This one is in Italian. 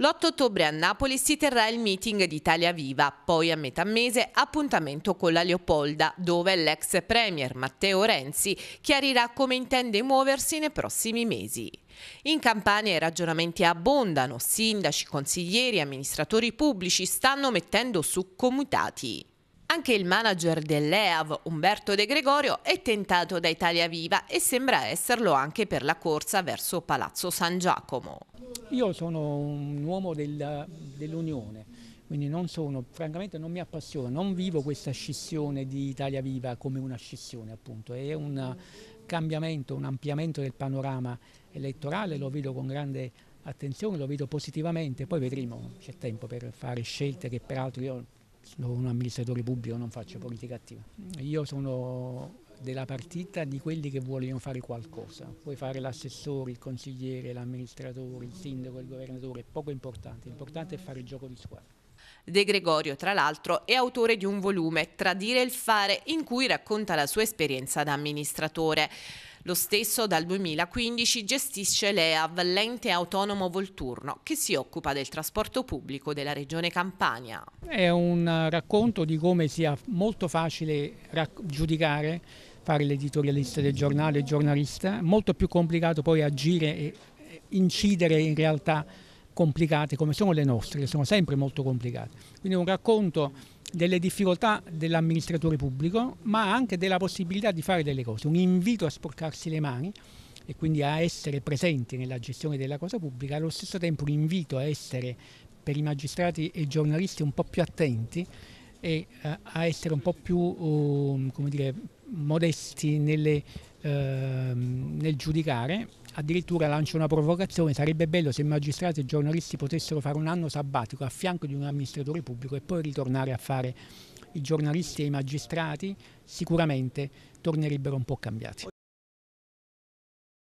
L'8 ottobre a Napoli si terrà il meeting di Italia Viva, poi a metà mese appuntamento con la Leopolda, dove l'ex premier Matteo Renzi chiarirà come intende muoversi nei prossimi mesi. In Campania i ragionamenti abbondano, sindaci, consiglieri, amministratori pubblici stanno mettendo su comitati. Anche il manager dell'EAV, Umberto De Gregorio, è tentato da Italia Viva e sembra esserlo anche per la corsa verso Palazzo San Giacomo. Io sono un uomo del, dell'Unione, quindi non sono, francamente non mi appassiona, non vivo questa scissione di Italia Viva come una scissione appunto, è un cambiamento, un ampliamento del panorama elettorale, lo vedo con grande attenzione, lo vedo positivamente, poi vedremo, c'è tempo per fare scelte che peraltro io sono un amministratore pubblico, non faccio politica attiva. Io sono della partita di quelli che vogliono fare qualcosa. Puoi fare l'assessore, il consigliere, l'amministratore, il sindaco, il governatore, è poco importante, l'importante è fare il gioco di squadra. De Gregorio, tra l'altro, è autore di un volume, Tradire il fare, in cui racconta la sua esperienza da amministratore. Lo stesso dal 2015 gestisce l'EAV, l'ente autonomo Volturno, che si occupa del trasporto pubblico della regione Campania. È un racconto di come sia molto facile giudicare, fare l'editorialista del giornale, il giornalista, molto più complicato poi agire e incidere in realtà complicate come sono le nostre, che sono sempre molto complicate. Quindi un racconto delle difficoltà dell'amministratore pubblico, ma anche della possibilità di fare delle cose, un invito a sporcarsi le mani e quindi a essere presenti nella gestione della cosa pubblica, allo stesso tempo un invito a essere per i magistrati e i giornalisti un po' più attenti e uh, a essere un po' più uh, dire, modesti nelle, nel giudicare addirittura lancia una provocazione, sarebbe bello se magistrati e giornalisti potessero fare un anno sabbatico a fianco di un amministratore pubblico e poi ritornare a fare i giornalisti e i magistrati, sicuramente tornerebbero un po' cambiati.